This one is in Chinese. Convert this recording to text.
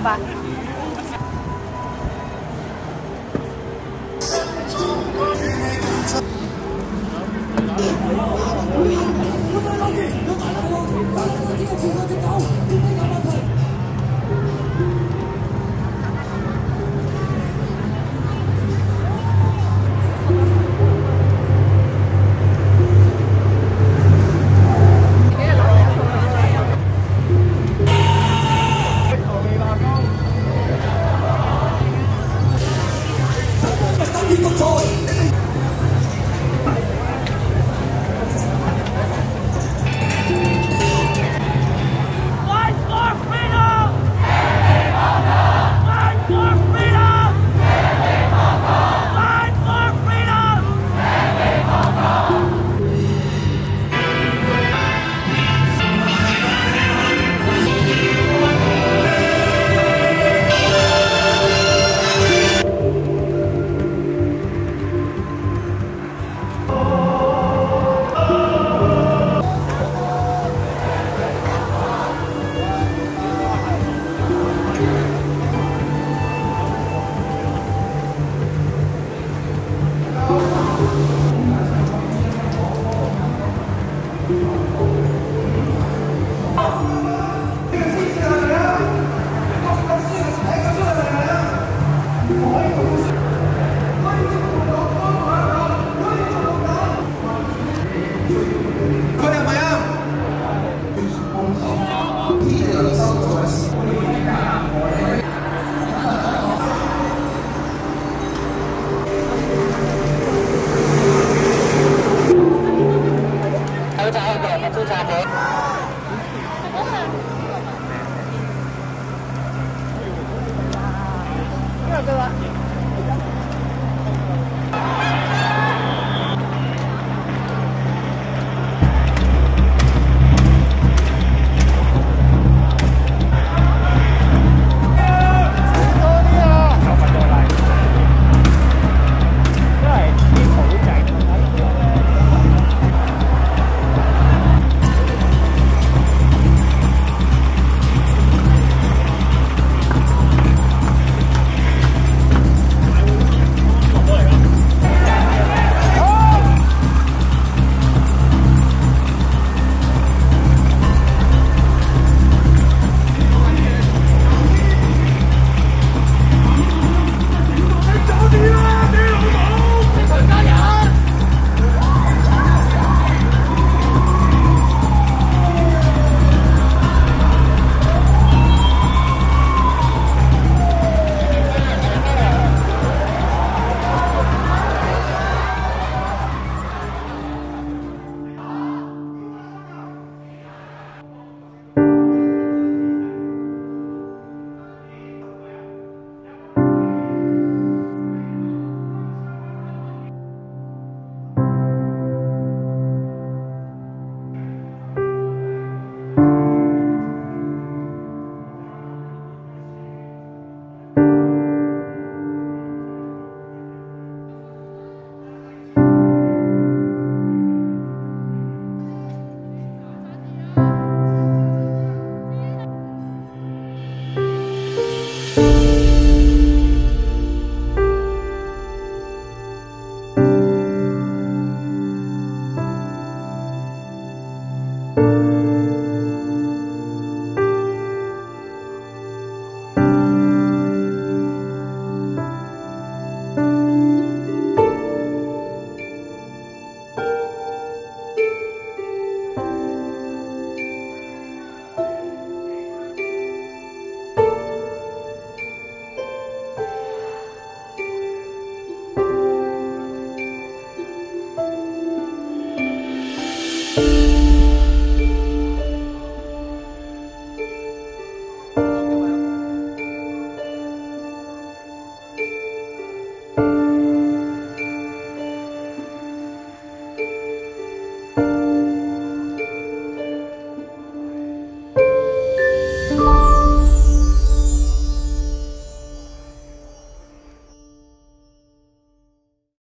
了吧？对吧？